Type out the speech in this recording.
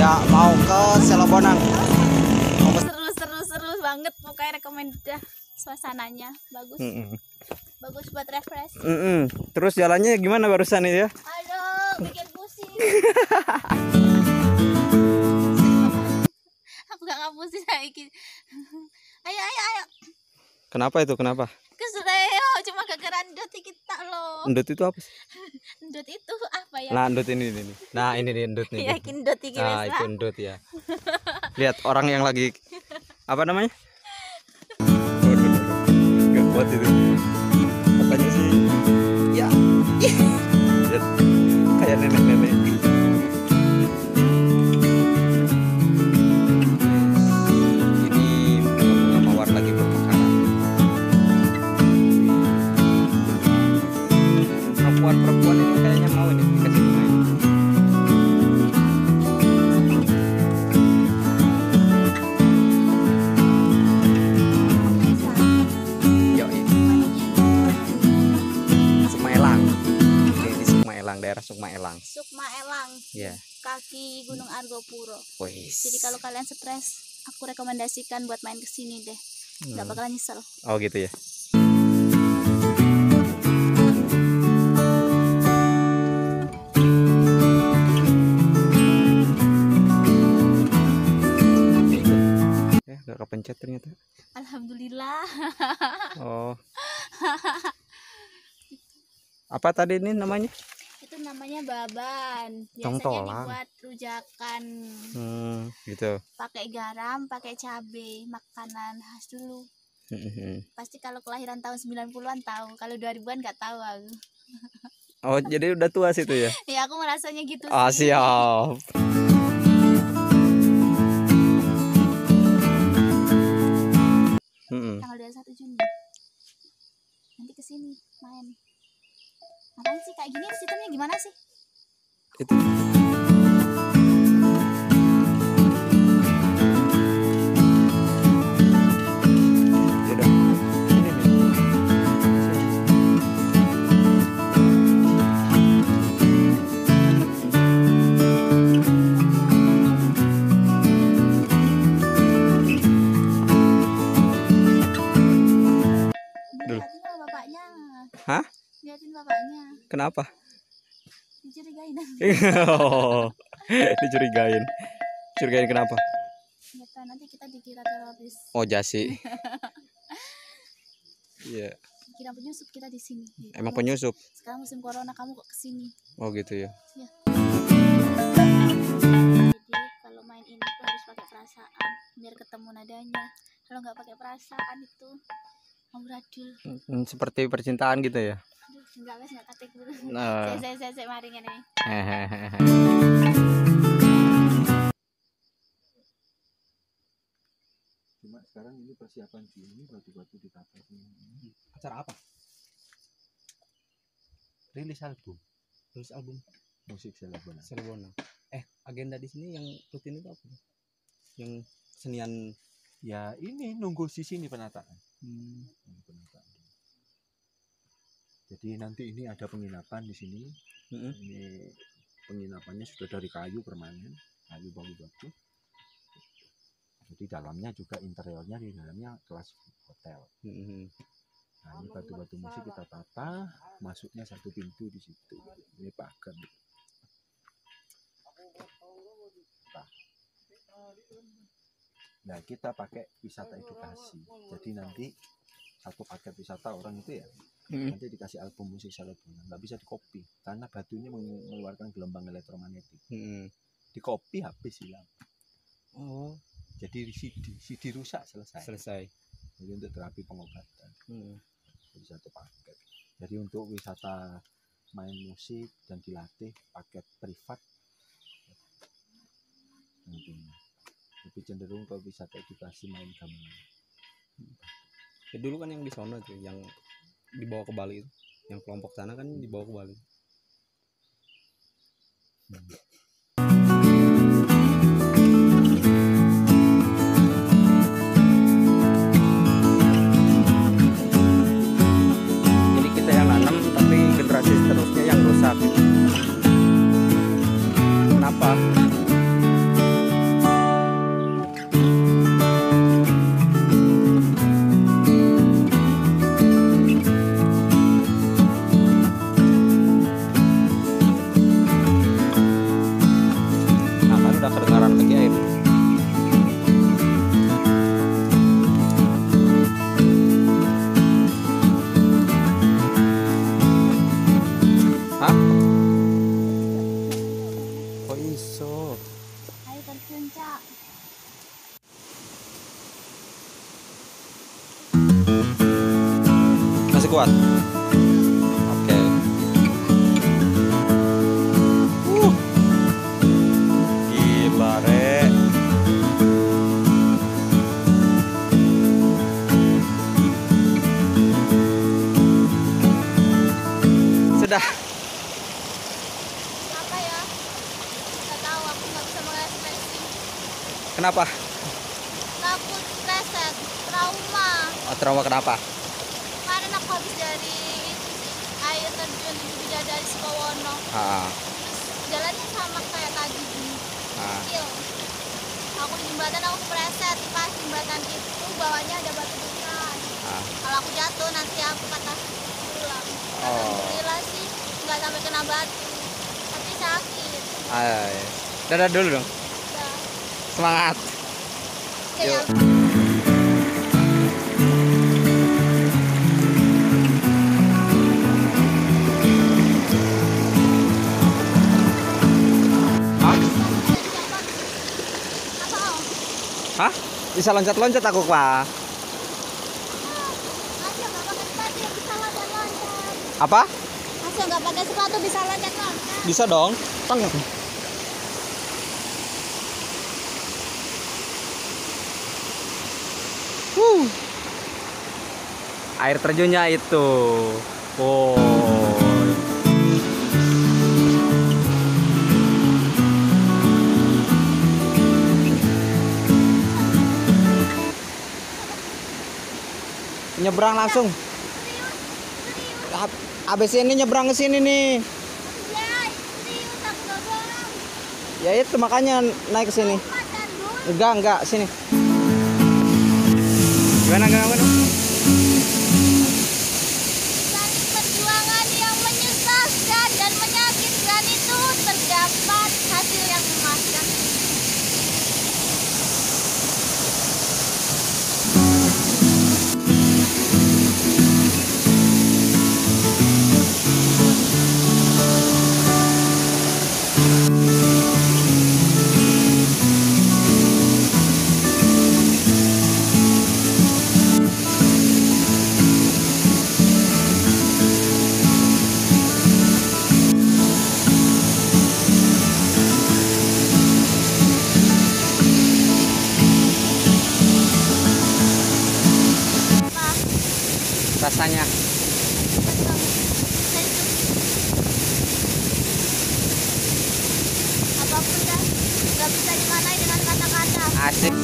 Ya mau ke Selobonang. Seru seru seru banget pokoknya rekomend dah suasananya bagus Mm-mm. bagus buat refresh Mm-mm. Terus jalannya gimana barusan itu ya? aduh bikin pusing aku gak ngapusin lagi ayo ayo ayo Kenapa itu? Kenapa? Keseleo cuma gara-gara kita loh Endut itu apa? sih? ndut itu apa ya Nah, endut ini ini. Nah, ini nih endut nih. yakin ndut iki Nah, itu endut ya. Lihat orang yang lagi apa namanya? Gak kuat itu. Daerah Sukma Elang. Sukma Elang Ya. kaki Gunung Argopuro Wih. jadi kalau kalian stres aku rekomendasikan buat main ke sini deh nggak Hmm. bakalan nyesel Oh gitu ya. Ya, gak kepencet ternyata. alhamdulillah Oh. Apa tadi ini namanya? Itu namanya baban biasanya Tongtolang. dibuat rujakan Hmm, gitu. pakai garam pakai cabe makanan khas dulu pasti kalau kelahiran tahun 90-an tahu kalau 2000-an nggak tahu aku Oh, jadi udah tua situ ya? ya aku merasanya gitu Ah, sih siap. Mm-mm. tanggal 21 Juni nanti ke sini main ngapain sih kayak gini? Sistemnya gimana sih? Itu. Bapaknya. Hah? Bapaknya Kenapa? dicurigain Oh, Dicurigain. Curigain kenapa? Nggak tahu, nanti kita dikira teroris Oh, jasi. Iya, kira penyusup kita di sini emang penyusup. sekarang musim corona kamu kok ke sini Oh, gitu ya. jadi kalau main ini tuh harus pakai perasaan biar ketemu nadanya kalau nggak pakai perasaan itu amburadul Hmm, Seperti percintaan gitu ya. aduh nggak wes nggak katek dulu Nah. saya saya saya saya mari ngene Cuma sekarang ini persiapan di ini batu-batu ditata. Acara apa? Rilis album Terus album musik Selebona. Cirebon. Eh, agenda di sini yang rutin itu apa? Yang senian Ya ini nunggu di sini penataan. Hmm. Jadi nanti ini ada penginapan di sini. mm-mm. Ini penginapannya sudah dari kayu permanen, kayu batu-batu. Jadi dalamnya juga interiornya di dalamnya kelas hotel. Mm-mm. Nah ini batu-batu musik kita tata, masuknya satu pintu di situ. Ini pagar. Nah. Nah kita pakai wisata edukasi. Jadi nanti satu paket wisata orang itu ya Mm-mm. nanti dikasih album musik Salobona nggak bisa dikopi karena batunya meng- mengeluarkan gelombang elektromagnetik Mm-mm. dikopi habis hilang Oh, jadi di CD CD rusak selesai selesai. jadi untuk terapi pengobatan Mm. jadi satu paket jadi untuk wisata main musik dan dilatih paket privat nantinya lebih cenderung ke wisata edukasi main gamelan Ya, dulu kan yang di sono tuh, yang dibawa ke Bali itu. Yang kelompok sana kan dibawa ke Bali. Jadi Kenapa? takut preset trauma Oh, trauma kenapa? kemarin aku habis dari air terjun di Bidadari Sukowono Ah, terus jalannya sama kayak tadi gini ah. kecil aku di jembatan aku preset pas jembatan itu bawahnya ada batu besar ah. kalau aku jatuh nanti aku patah tulang Oh. alhamdulillah sih nggak sampai kena batu tapi sakit Ah, iya. Dadah dulu dong. Semangat. Hah? apa om Hah? Bisa loncat-loncat aku, Pak. Masih nggak pakai sepatu yang bisa loncat loncat Apa? Masih nggak pakai sepatu bisa loncat loncat Bisa dong. Teng. Air terjunnya itu. Oh. Nyebrang langsung. Ab- Abis ini nyebrang ke sini nih. ya bohong Ya itu makanya naik ke sini. Enggak, enggak, sini. Gimana, gimana, gimana? caranya apa pun dah nggak bisa dimanai dengan kata-kata asik.